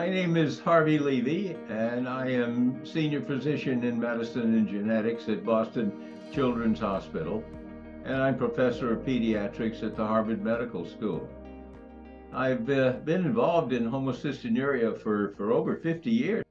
My name is Harvey Levy, and I am senior physician in medicine and genetics at Boston Children's Hospital, and I'm professor of pediatrics at the Harvard Medical School. I've uh, been involved in homocystinuria for, for over 50 years.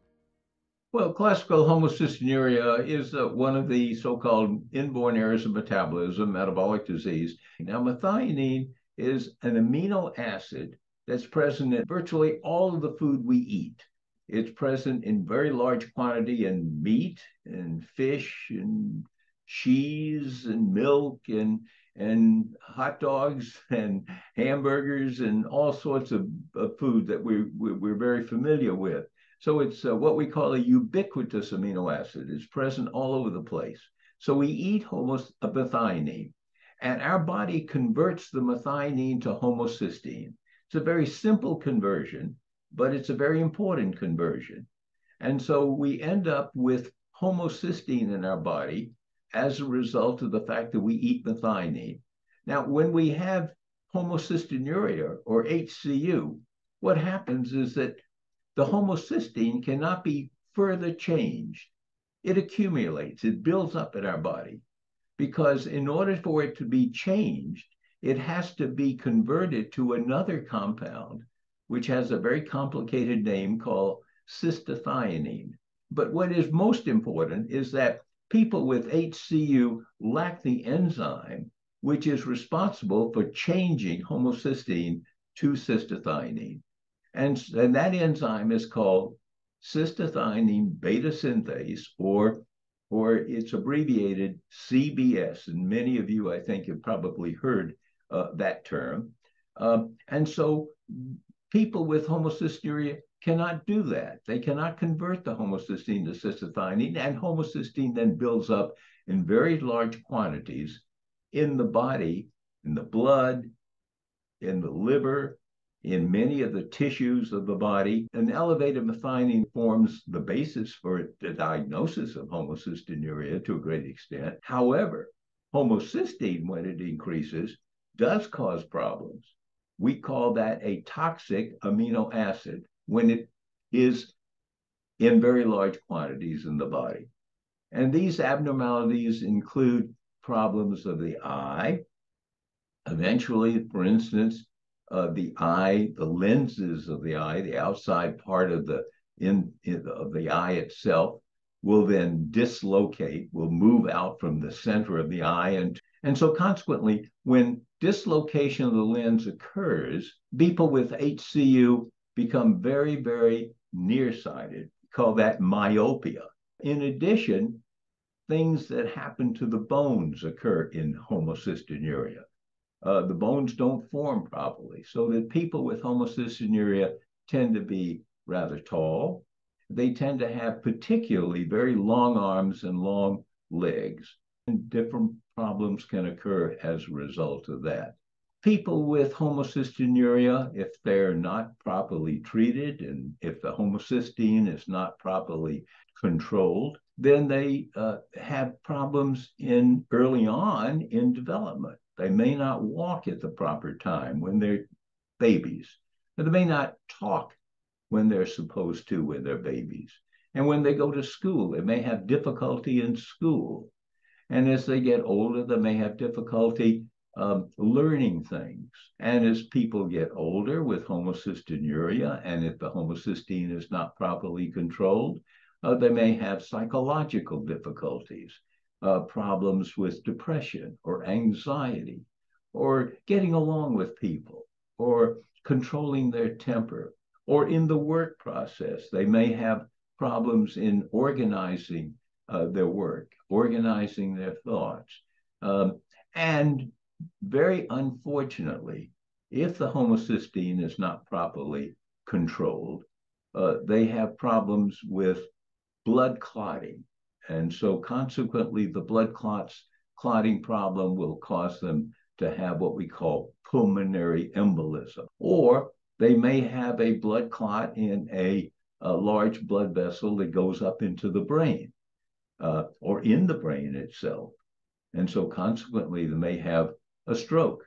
Well, classical homocystinuria is uh, one of the so-called inborn errors of metabolism, metabolic disease. Now, methionine is an amino acid that's present in virtually all of the food we eat. It's present in very large quantity in meat and fish and cheese and milk and and hot dogs and hamburgers and all sorts of, of food that we, we, we're very familiar with. So it's uh, what we call a ubiquitous amino acid. It's present all over the place. So we eat methionine, and our body converts the methionine to homocysteine. It's a very simple conversion, but it's a very important conversion. And so we end up with homocysteine in our body as a result of the fact that we eat methionine. Now, when we have homocystinuria or HCU, what happens is that the homocysteine cannot be further changed. It accumulates, it builds up in our body because in order for it to be changed, it has to be converted to another compound, which has a very complicated name called cystathionine. But what is most important is that people with HCU lack the enzyme, which is responsible for changing homocysteine to cystathionine. And, and that enzyme is called cystathionine beta synthase, or or it's abbreviated CBS. And many of you, I think, have probably heard uh, that term. Um, and so people with homocystinuria cannot do that. They cannot convert the homocysteine to cystathionine, and homocysteine then builds up in very large quantities in the body, in the blood, in the liver, in many of the tissues of the body. An elevated methionine forms the basis for the diagnosis of homocystinuria to a great extent. However, homocysteine, when it increases, does cause problems. We call that a toxic amino acid when it is in very large quantities in the body. And these abnormalities include problems of the eye. Eventually, for instance, uh, the eye, the lenses of the eye, the outside part of the in, in of the eye itself will then dislocate, will move out from the center of the eye. And, and so consequently, when dislocation of the lens occurs, people with HCU become very, very nearsighted. We call that myopia. In addition, things that happen to the bones occur in homocystinuria. Uh, the bones don't form properly, so that people with homocystinuria tend to be rather tall. They tend to have particularly very long arms and long legs. And different problems can occur as a result of that. People with homocystinuria, if they're not properly treated and if the homocysteine is not properly controlled, then they uh, have problems in early on in development. They may not walk at the proper time when they're babies. Or they may not talk when they're supposed to when they're babies. And when they go to school, they may have difficulty in school. And as they get older, they may have difficulty um, learning things. And as people get older with homocystinuria, and if the homocysteine is not properly controlled, uh, they may have psychological difficulties, uh, problems with depression or anxiety, or getting along with people, or controlling their temper, or in the work process. They may have problems in organizing uh, their work, organizing their thoughts. Um, and very unfortunately, if the homocysteine is not properly controlled, uh, they have problems with blood clotting. And so consequently, the blood clots clotting problem will cause them to have what we call pulmonary embolism. Or they may have a blood clot in a, a large blood vessel that goes up into the brain uh, or in the brain itself. And so consequently, they may have a stroke.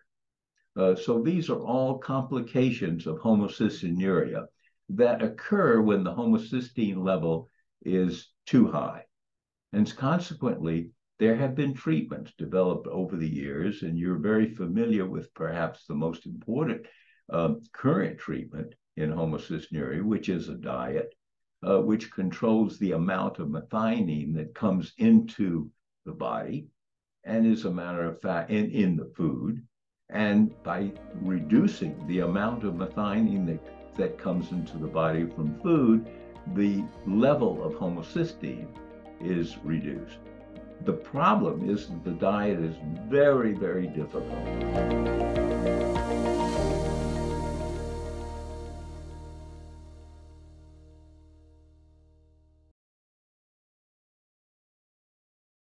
Uh, so these are all complications of homocystinuria. that occur when the homocysteine level is too high. And consequently, there have been treatments developed over the years, and you're very familiar with perhaps the most important uh, current treatment in homocystinuria, which is a diet, uh, which controls the amount of methionine that comes into the body and is a matter of fact in, in the food. And by reducing the amount of methionine that, that comes into the body from food, the level of homocysteine is reduced. The problem is that the diet is very, very difficult.